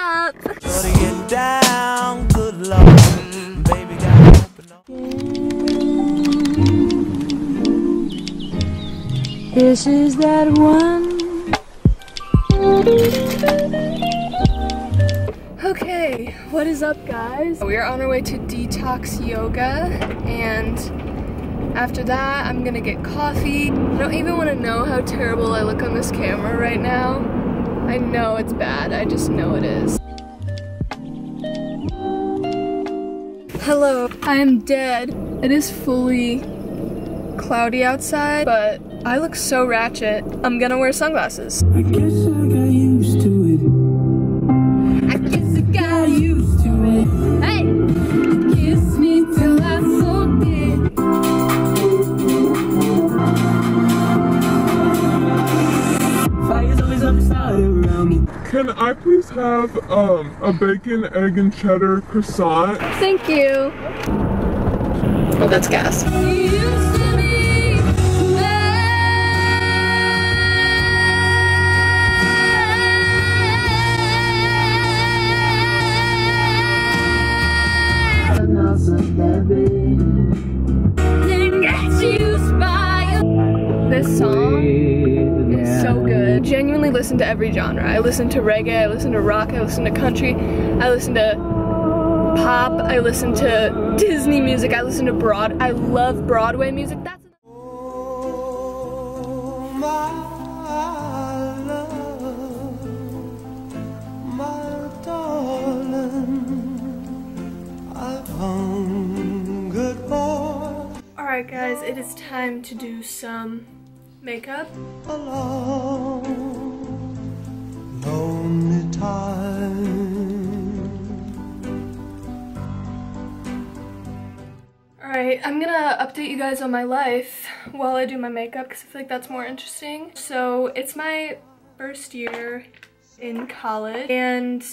up? down, good luck. Baby, gotta open up. This is that one. Okay, what is up guys? We are on our way to detox yoga and after that I'm gonna get coffee. I don't even want to know how terrible I look on this camera right now. I know it's bad, I just know it is. Hello, I am dead. It is fully cloudy outside, but I look so ratchet. I'm gonna wear sunglasses. I guess I got used to it. I Can I please have um, a bacon, egg, and cheddar croissant? Thank you. Oh, that's gas. Genuinely listen to every genre. I listen to reggae, I listen to rock, I listen to country, I listen to pop, I listen to Disney music, I listen to broad I love Broadway music. That's Oh, my love, my darling, Alright guys, it is time to do some makeup. Gonna update you guys on my life while I do my makeup because I feel like that's more interesting. So it's my first year in college and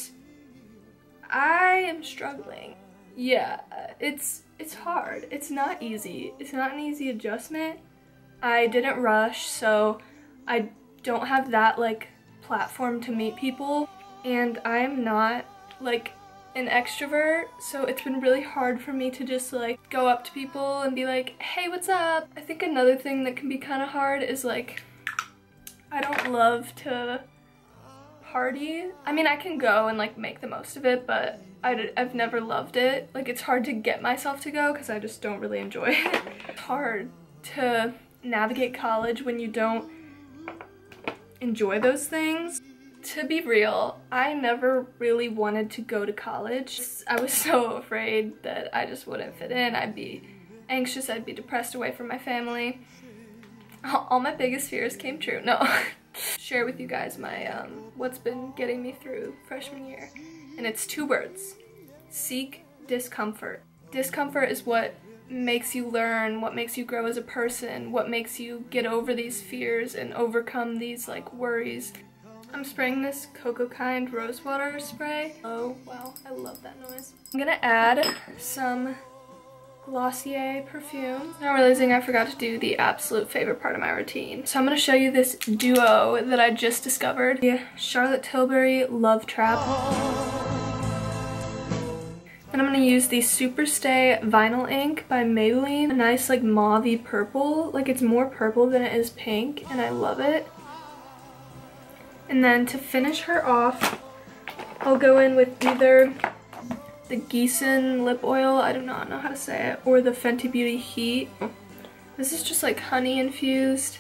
I am struggling. Yeah, it's it's hard. It's not easy. It's not an easy adjustment. I didn't rush, so I don't have that like platform to meet people and I'm not like an extrovert, so it's been really hard for me to just like go up to people and be like, hey, what's up? I think another thing that can be kind of hard is like, I don't love to party. I mean, I can go and like make the most of it, but I, have never loved it. Like, it's hard to get myself to go because I just don't really enjoy it. It's hard to navigate college when you don't enjoy those things. To be real, I never really wanted to go to college. I was so afraid that I just wouldn't fit in. I'd be anxious, I'd be depressed away from my family. All my biggest fears came true. No. Share with you guys my um, what's been getting me through freshman year. And it's two words. Seek discomfort. Discomfort is what makes you learn, what makes you grow as a person, what makes you get over these fears and overcome these like worries. I'm spraying this Cocokind Rose Water Spray. Oh, wow, I love that noise. I'm gonna add some Glossier perfume. Now realizing I forgot to do the absolute favorite part of my routine. So I'm gonna show you this duo that I just discovered. The Charlotte Tilbury Love Trap. And I'm gonna use the Superstay Vinyl Ink by Maybelline. A nice like mauvey purple. Like it's more purple than it is pink and I love it. And then to finish her off, I'll go in with either the Gisou lip oil, I do not know how to say it, or the Fenty Beauty Heat. This is just like honey infused.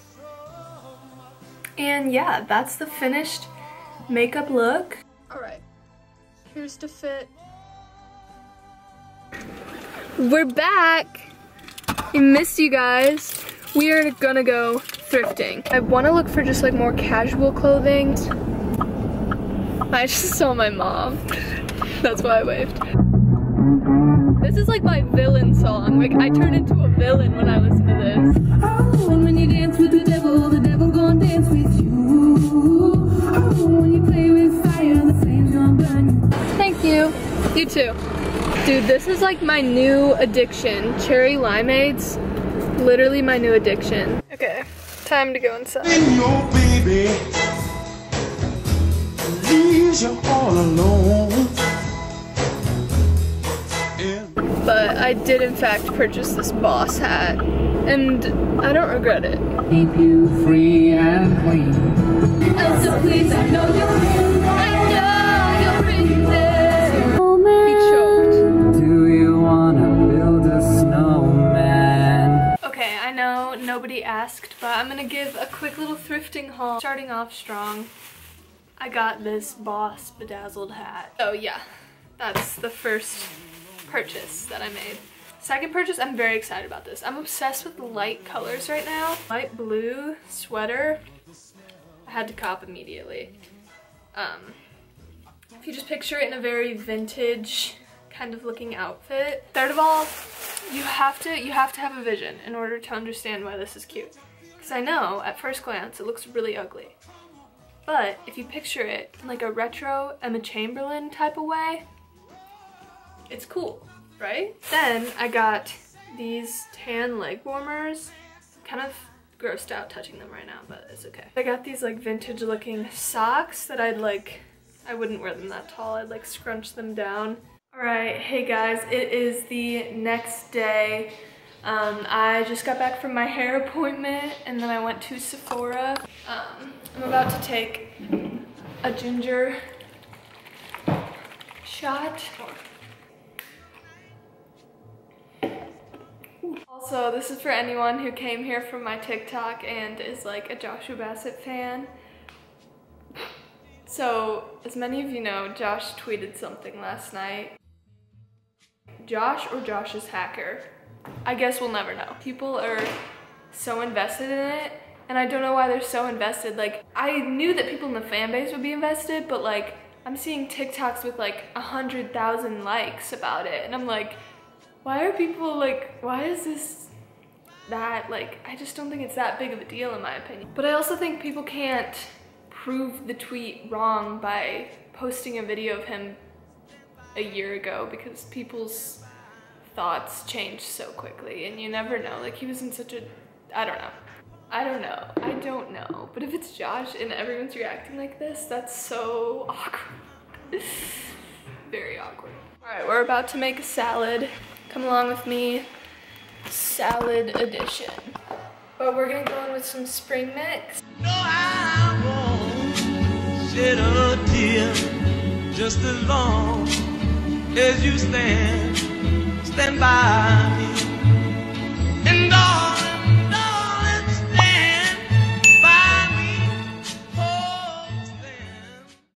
And yeah, that's the finished makeup look. Alright, here's the fit. We're back! I missed you guys. We are gonna go thrifting. I want to look for just like more casual clothing. I just saw my mom. That's why I waved. This is like my villain song. Like I turn into a villain when I listen to this. Oh, and when you dance with the devil, the devil gonna dance with you. Oh, when you play with fire, the flames gonna burn you. Thank you. You too. Dude, this is like my new addiction. Cherry limeades. Literally my new addiction. Okay, time to go inside. your baby leaves find you all alone. But I did in fact purchase this boss hat and I don't regret it. Keep you free and clean. Nobody asked, but I'm gonna give a quick little thrifting haul. Starting off strong, I got this Boss bedazzled hat. Oh yeah, that's the first purchase that I made. Second purchase, I'm very excited about this. I'm obsessed with light colors right now. Light blue sweater, I had to cop immediately. Um, if you just picture it in a very vintage kind of looking outfit. Third of all, you have to you have to have a vision in order to understand why this is cute. Because I know at first glance it looks really ugly. But if you picture it in like a retro Emma Chamberlain type of way, it's cool, right? Then I got these tan leg warmers. Kind of grossed out touching them right now, but it's okay. I got these like vintage looking socks that I'd like, I wouldn't wear them that tall. I'd like scrunch them down. All right, hey guys, it is the next day. Um, I just got back from my hair appointment and then I went to Sephora. Um, I'm about to take a ginger shot. Also, this is for anyone who came here from my TikTok and is like a Joshua Bassett fan. So, as many of you know, Josh tweeted something last night. Josh or Josh's hacker? I guess we'll never know. People are so invested in it, and I don't know why they're so invested. Like, I knew that people in the fan base would be invested, but like, I'm seeing TikToks with like a hundred thousand likes about it, and I'm like, why are people like, why is this that? Like, I just don't think it's that big of a deal in my opinion. But I also think people can't prove the tweet wrong by posting a video of him a year ago because people's thoughts change so quickly and you never know. Like, he was in such a, I don't know. I don't know. I don't know. But if it's Josh and everyone's reacting like this, that's so awkward. Very awkward. All right, we're about to make a salad. Come along with me. Salad edition. But we're gonna go in with some spring mix. No, I won't shed a tear just as long as you stand, stand by me.